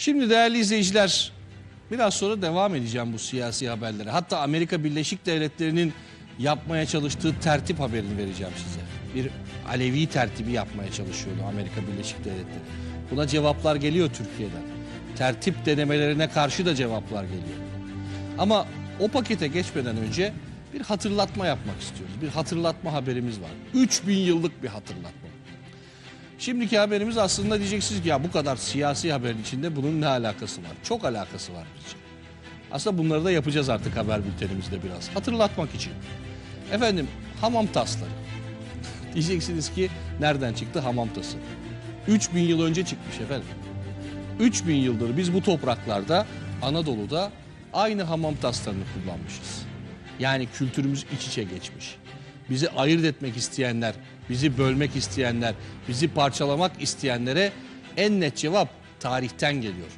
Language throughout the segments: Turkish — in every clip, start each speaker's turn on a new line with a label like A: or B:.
A: Şimdi değerli izleyiciler biraz sonra devam edeceğim bu siyasi haberlere. Hatta Amerika Birleşik Devletleri'nin yapmaya çalıştığı tertip haberini vereceğim size. Bir Alevi tertibi yapmaya çalışıyordu Amerika Birleşik Devletleri. Buna cevaplar geliyor Türkiye'den. Tertip denemelerine karşı da cevaplar geliyor. Ama o pakete geçmeden önce bir hatırlatma yapmak istiyoruz. Bir hatırlatma haberimiz var. 3000 yıllık bir hatırlatma. Şimdiki haberimiz aslında diyeceksiniz ki ya bu kadar siyasi haberin içinde bunun ne alakası var? Çok alakası var bizce. Aslında bunları da yapacağız artık haber bültenimizde biraz. Hatırlatmak için. Efendim hamam tasları. Diyeceksiniz ki nereden çıktı hamam tası? 3000 yıl önce çıkmış efendim. 3000 yıldır biz bu topraklarda Anadolu'da aynı hamam taslarını kullanmışız. Yani kültürümüz iç içe geçmiş. Bizi ayırt etmek isteyenler, bizi bölmek isteyenler, bizi parçalamak isteyenlere en net cevap tarihten geliyor.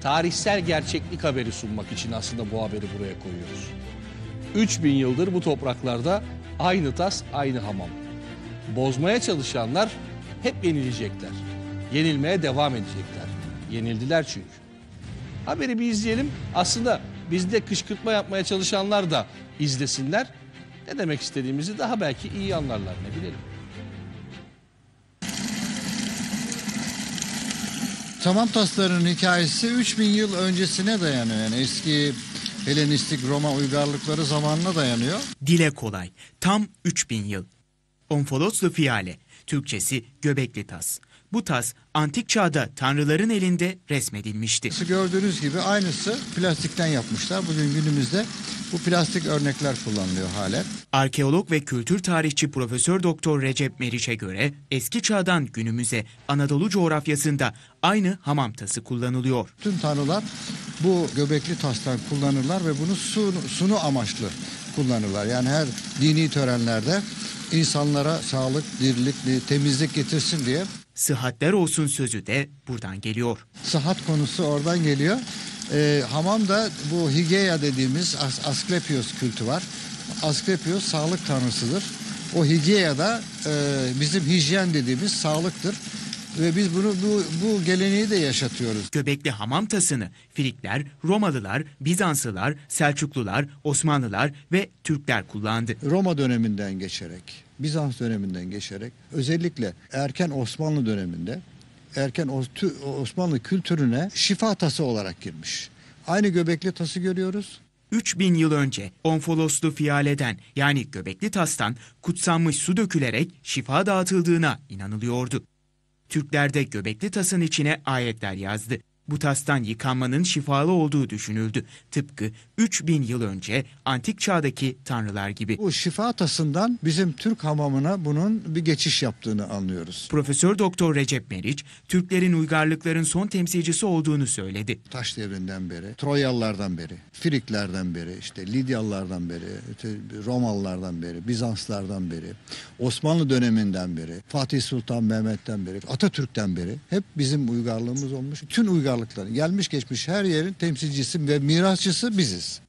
A: Tarihsel gerçeklik haberi sunmak için aslında bu haberi buraya koyuyoruz. 3000 yıldır bu topraklarda aynı tas, aynı hamam. Bozmaya çalışanlar hep yenilecekler. Yenilmeye devam edecekler. Yenildiler çünkü. Haberi bir izleyelim. Aslında bizde kışkırtma yapmaya çalışanlar da izlesinler. Ne demek istediğimizi daha belki iyi anlarlar ne bilelim.
B: Tamam taslarının hikayesi 3000 yıl öncesine dayanıyor. Yani eski Helenistik Roma uygarlıkları zamanına dayanıyor.
C: Dile kolay. Tam 3000 yıl. Onfoloslu fiyale. Türkçesi göbekli tas. Bu tas antik çağda tanrıların elinde resmedilmişti.
B: Gördüğünüz gibi aynısı plastikten yapmışlar. Bugün günümüzde bu plastik örnekler kullanılıyor halen.
C: Arkeolog ve kültür tarihçi Profesör Doktor Recep Meriç'e göre eski çağdan günümüze Anadolu coğrafyasında aynı hamam tası kullanılıyor.
B: Tüm tanrılar bu göbekli tastan kullanırlar ve bunu sunu, sunu amaçlı kullanırlar. Yani her dini törenlerde insanlara sağlık, dirilik, temizlik getirsin diye
C: Sıhhatler olsun sözü de buradan geliyor.
B: sıhhat konusu oradan geliyor. Ee, hamam da bu Higeia dediğimiz As- Asklepios kültü var. Asklepios sağlık tanrısıdır. O Higeia da e, bizim hijyen dediğimiz sağlıktır. Ve biz bunu bu, bu geleneği de yaşatıyoruz.
C: Göbekli hamam tasını Frikler, Romalılar, Bizanslılar, Selçuklular, Osmanlılar ve Türkler kullandı.
B: Roma döneminden geçerek, Bizans döneminden geçerek özellikle erken Osmanlı döneminde erken Osmanlı kültürüne şifa tası olarak girmiş. Aynı göbekli tası görüyoruz.
C: 3000 yıl önce onfoloslu fiyaleden yani göbekli tastan kutsanmış su dökülerek şifa dağıtıldığına inanılıyordu. Türkler de göbekli tasın içine ayetler yazdı. Bu tastan yıkanmanın şifalı olduğu düşünüldü. Tıpkı 3000 yıl önce antik çağdaki tanrılar gibi.
B: Bu şifa tasından bizim Türk hamamına bunun bir geçiş yaptığını anlıyoruz.
C: Profesör Doktor Recep Meriç, Türklerin uygarlıkların son temsilcisi olduğunu söyledi.
B: Taş devrinden beri, Troyalılardan beri, Friklerden beri, işte Lidyalılardan beri, Romalılardan beri, Bizanslardan beri, Osmanlı döneminden beri, Fatih Sultan Mehmet'ten beri, Atatürk'ten beri hep bizim uygarlığımız olmuş. Tüm uygarlıkların gelmiş geçmiş her yerin temsilcisi ve mirasçısı biziz.